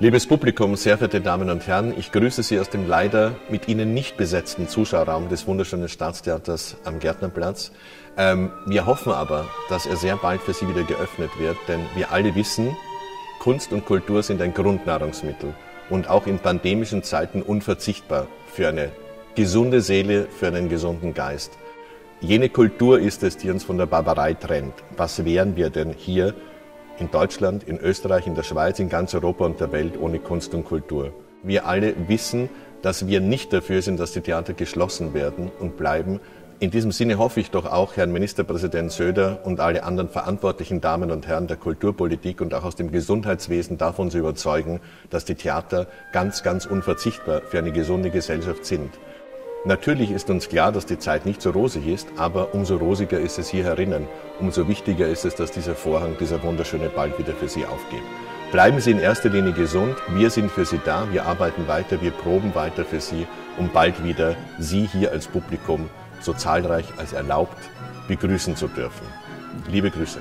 Liebes Publikum, sehr verehrte Damen und Herren, ich grüße Sie aus dem leider mit Ihnen nicht besetzten Zuschauerraum des wunderschönen Staatstheaters am Gärtnerplatz. Ähm, wir hoffen aber, dass er sehr bald für Sie wieder geöffnet wird, denn wir alle wissen, Kunst und Kultur sind ein Grundnahrungsmittel und auch in pandemischen Zeiten unverzichtbar für eine gesunde Seele, für einen gesunden Geist. Jene Kultur ist es, die uns von der Barbarei trennt. Was wären wir denn hier in Deutschland, in Österreich, in der Schweiz, in ganz Europa und der Welt ohne Kunst und Kultur. Wir alle wissen, dass wir nicht dafür sind, dass die Theater geschlossen werden und bleiben. In diesem Sinne hoffe ich doch auch, Herrn Ministerpräsident Söder und alle anderen verantwortlichen Damen und Herren der Kulturpolitik und auch aus dem Gesundheitswesen davon zu überzeugen, dass die Theater ganz, ganz unverzichtbar für eine gesunde Gesellschaft sind. Natürlich ist uns klar, dass die Zeit nicht so rosig ist, aber umso rosiger ist es hier herinnen. Umso wichtiger ist es, dass dieser Vorhang, dieser wunderschöne bald wieder für Sie aufgeht. Bleiben Sie in erster Linie gesund. Wir sind für Sie da. Wir arbeiten weiter. Wir proben weiter für Sie, um bald wieder Sie hier als Publikum so zahlreich als erlaubt begrüßen zu dürfen. Liebe Grüße.